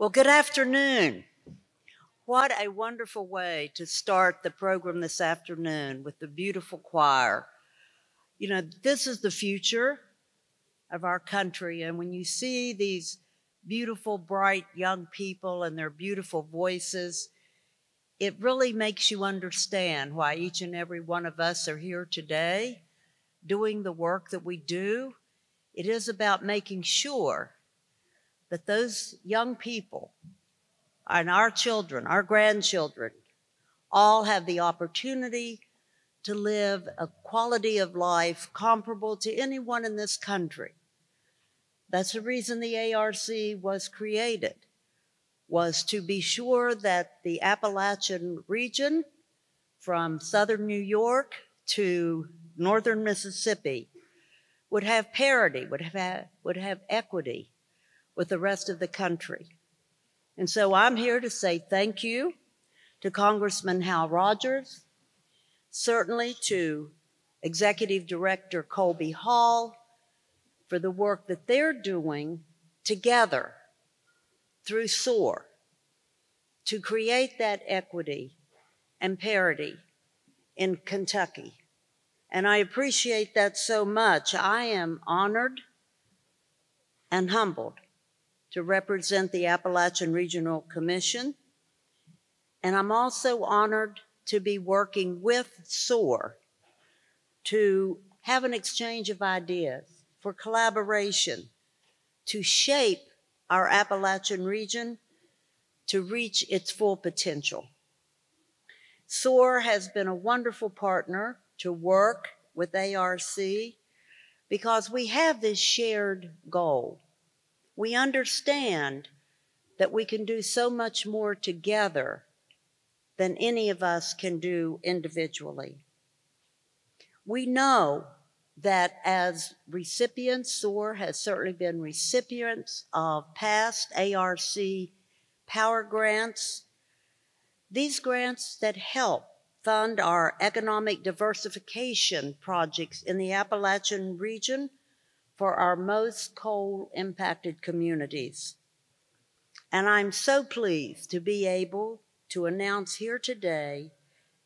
Well, good afternoon. What a wonderful way to start the program this afternoon with the beautiful choir. You know, this is the future of our country. And when you see these beautiful, bright young people and their beautiful voices, it really makes you understand why each and every one of us are here today doing the work that we do. It is about making sure that those young people and our children, our grandchildren, all have the opportunity to live a quality of life comparable to anyone in this country. That's the reason the ARC was created, was to be sure that the Appalachian region from southern New York to northern Mississippi would have parity, would have, would have equity with the rest of the country. And so I'm here to say thank you to Congressman Hal Rogers, certainly to Executive Director Colby Hall, for the work that they're doing together through SOAR to create that equity and parity in Kentucky. And I appreciate that so much. I am honored and humbled to represent the Appalachian Regional Commission. And I'm also honored to be working with SOAR to have an exchange of ideas for collaboration to shape our Appalachian region to reach its full potential. SOAR has been a wonderful partner to work with ARC because we have this shared goal. We understand that we can do so much more together than any of us can do individually. We know that as recipients, SOAR has certainly been recipients of past ARC power grants. These grants that help fund our economic diversification projects in the Appalachian region for our most coal impacted communities. And I'm so pleased to be able to announce here today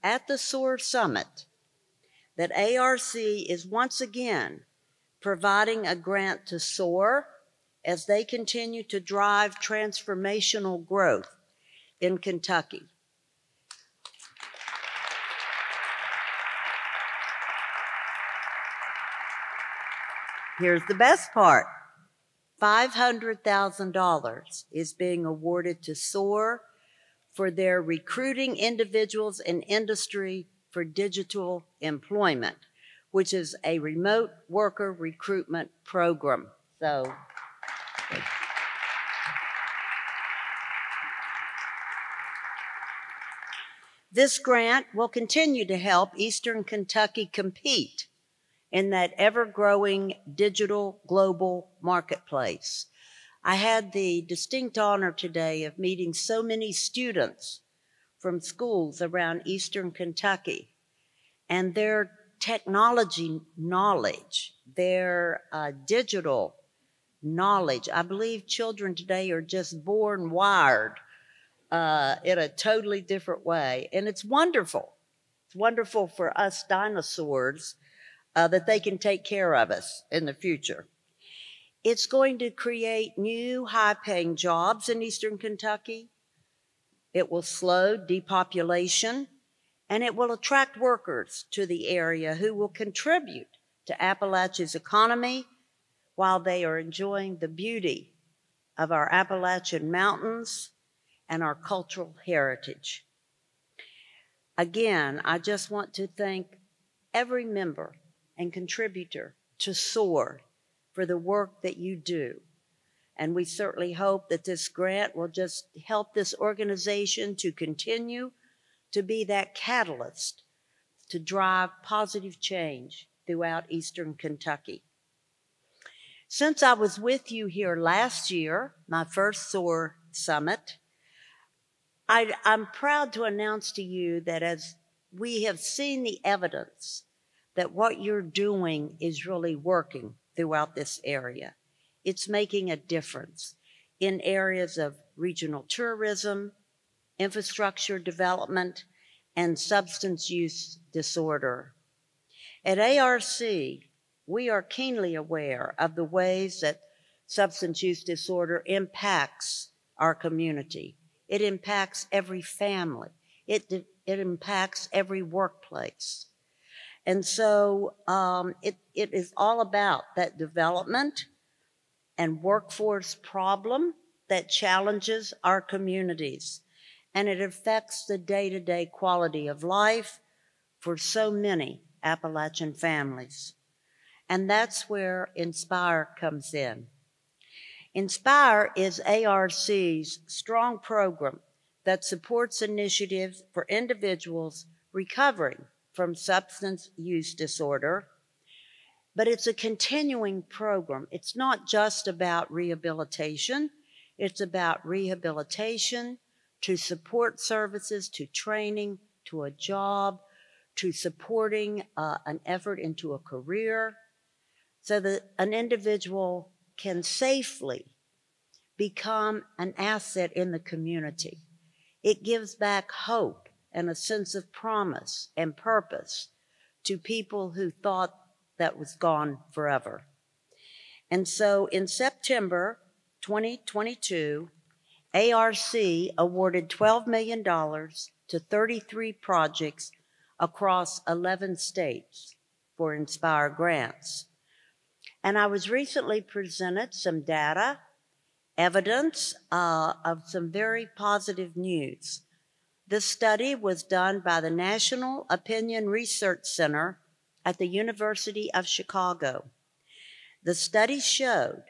at the SOAR Summit that ARC is once again providing a grant to SOAR as they continue to drive transformational growth in Kentucky. Here's the best part. $500,000 is being awarded to SOAR for their recruiting individuals in industry for Digital Employment, which is a remote worker recruitment program. So, this grant will continue to help Eastern Kentucky compete in that ever growing digital global marketplace. I had the distinct honor today of meeting so many students from schools around Eastern Kentucky. And their technology knowledge, their uh, digital knowledge, I believe children today are just born wired uh, in a totally different way. And it's wonderful. It's wonderful for us dinosaurs uh, that they can take care of us in the future. It's going to create new high paying jobs in Eastern Kentucky. It will slow depopulation and it will attract workers to the area who will contribute to Appalachia's economy while they are enjoying the beauty of our Appalachian mountains and our cultural heritage. Again, I just want to thank every member and contributor to SOAR for the work that you do. And we certainly hope that this grant will just help this organization to continue to be that catalyst to drive positive change throughout Eastern Kentucky. Since I was with you here last year, my first SOAR summit, I, am proud to announce to you that as we have seen the evidence that what you're doing is really working throughout this area. It's making a difference. in areas of regional tourism, infrastructure development, and substance use disorder. At ARC, we are keenly aware of the ways that substance use disorder impacts our community. It impacts every family. It, it impacts every workplace. And so um, it, it is all about that development and workforce problem that challenges our communities. And it affects the day to day quality of life for so many Appalachian families. And that's where Inspire comes in. Inspire is ARC's strong program that supports initiatives for individuals recovering from substance use disorder. But it's a continuing program. It's not just about rehabilitation. It's about rehabilitation to support services, to training, to a job, to supporting uh, an effort into a career so that an individual can safely become an asset in the community. It gives back hope and a sense of promise and purpose to people who thought that was gone forever. And so in September 2022, ARC awarded $12 million to 33 projects across 11 states for Inspire grants. And I was recently presented some data, evidence uh, of some very positive news. This study was done by the National Opinion Research Center at the University of Chicago. The study showed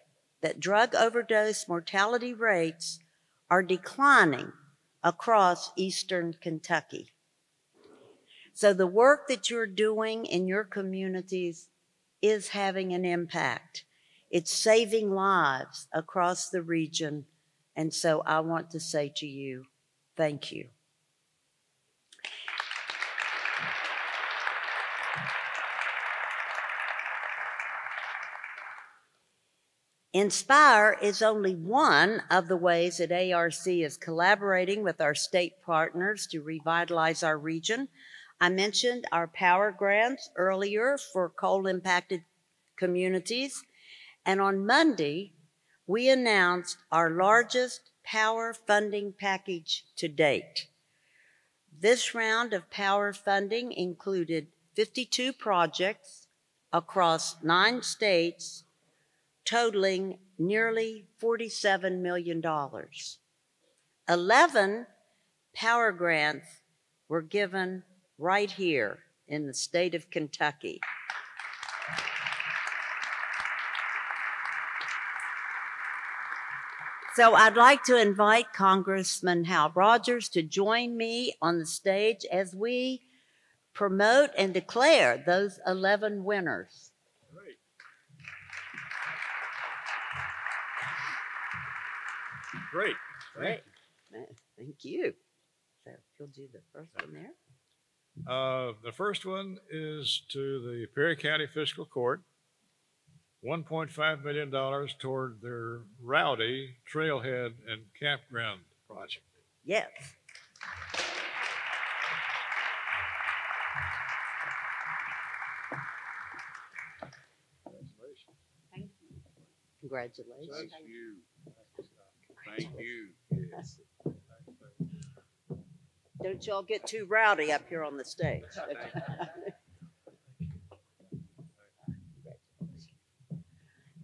that drug overdose mortality rates are declining across eastern Kentucky. So the work that you're doing in your communities is having an impact. It's saving lives across the region. And so I want to say to you, thank you. Inspire is only one of the ways that ARC is collaborating with our state partners to revitalize our region. I mentioned our power grants earlier for coal impacted communities. And on Monday, we announced our largest power funding package to date. This round of power funding included 52 projects across nine states, totaling nearly $47 million. 11 power grants were given right here in the state of Kentucky. So I'd like to invite Congressman Hal Rogers to join me on the stage as we promote and declare those 11 winners. Great. Great. Thank you. So you'll do the first one there. Uh, the first one is to the Perry County Fiscal Court. $1.5 million toward their Rowdy Trailhead and Campground project. Yes. Thank you. Congratulations. Thank you. Thank you. Yes. Don't y'all get too rowdy up here on the stage.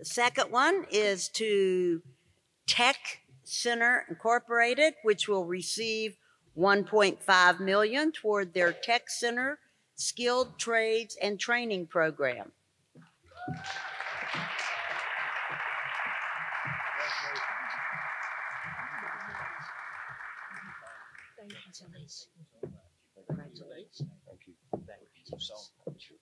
The second one is to Tech Center Incorporated, which will receive 1.5 million toward their Tech Center Skilled Trades and Training Program. Congratulations. Congratulations. Thank you. Thank you.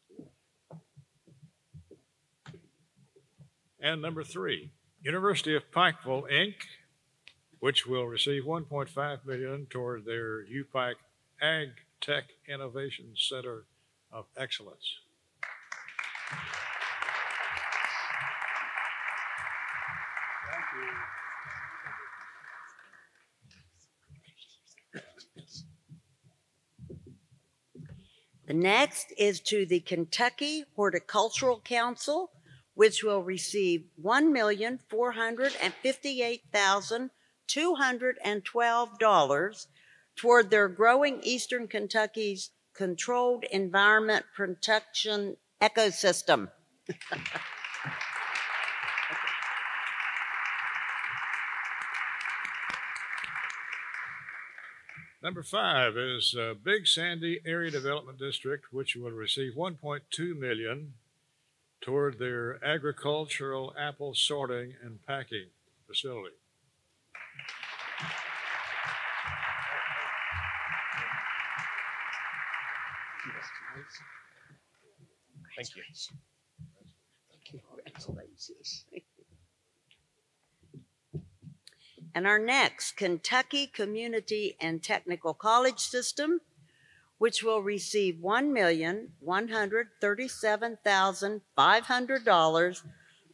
And number three, University of Pikeville, Inc., which will receive 1.5 million toward their UPike Ag Tech Innovation Center of Excellence. The next is to the Kentucky Horticultural Council, which will receive one million four hundred and fifty-eight thousand two hundred and twelve dollars toward their growing Eastern Kentucky's controlled environment protection ecosystem. Number five is uh, Big Sandy Area Development District, which will receive 1.2 million toward their agricultural apple sorting and packing facility. Thank you. Congratulations. And our next, Kentucky Community and Technical College System, which will receive one million one hundred thirty-seven thousand five hundred dollars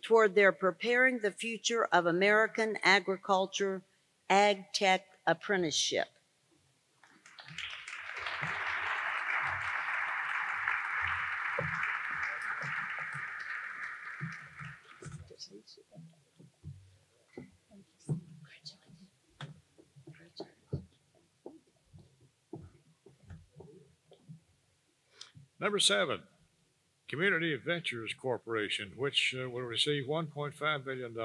toward their Preparing the Future of American Agriculture Ag Tech Apprenticeship. Number seven, Community Ventures Corporation, which uh, will receive $1.5 million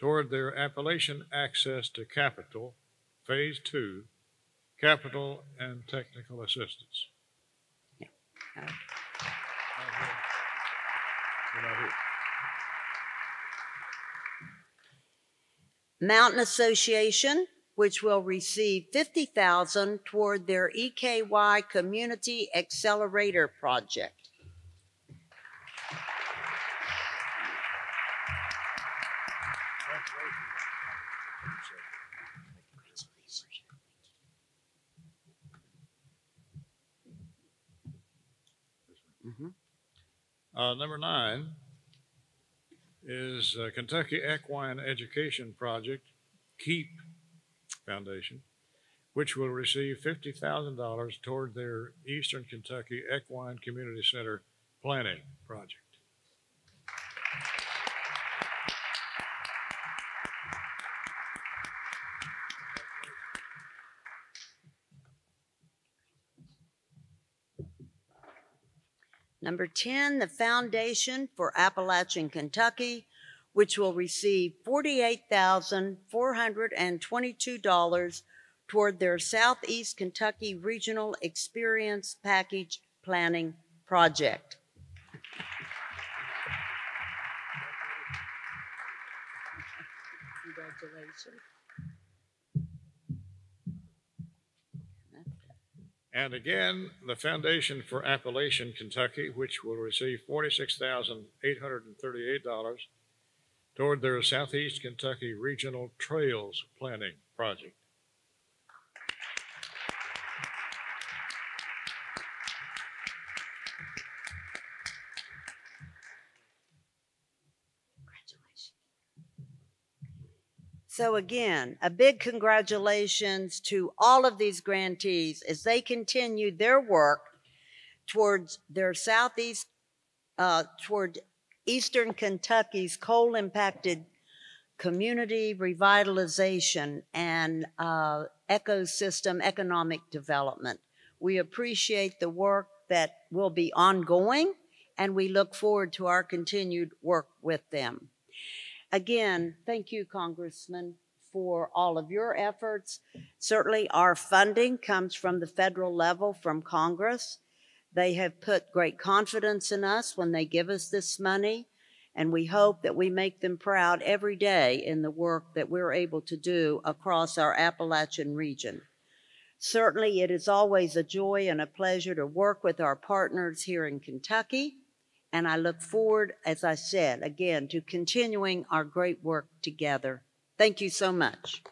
toward their Appalachian Access to Capital, Phase Two, Capital and Technical Assistance. Uh, not here. Mountain Association, which will receive fifty thousand toward their EKY Community Accelerator Project. Uh, number nine is uh, Kentucky Equine Education Project, KEEP Foundation, which will receive fifty thousand dollars toward their Eastern Kentucky Equine Community Center planning project. Number 10, the Foundation for Appalachian Kentucky, which will receive $48,422 toward their Southeast Kentucky Regional Experience Package Planning Project. Congratulations. And again, the Foundation for Appalachian Kentucky, which will receive $46,838 toward their Southeast Kentucky Regional Trails Planning Project. So again, a big congratulations to all of these grantees as they continue their work towards their southeast, uh, toward eastern Kentucky's coal-impacted community revitalization and uh, ecosystem economic development. We appreciate the work that will be ongoing, and we look forward to our continued work with them. Again, thank you, Congressman, for all of your efforts. Certainly, our funding comes from the federal level, from Congress. They have put great confidence in us when they give us this money, and we hope that we make them proud every day in the work that we're able to do across our Appalachian region. Certainly, it is always a joy and a pleasure to work with our partners here in Kentucky. And I look forward, as I said, again, to continuing our great work together. Thank you so much.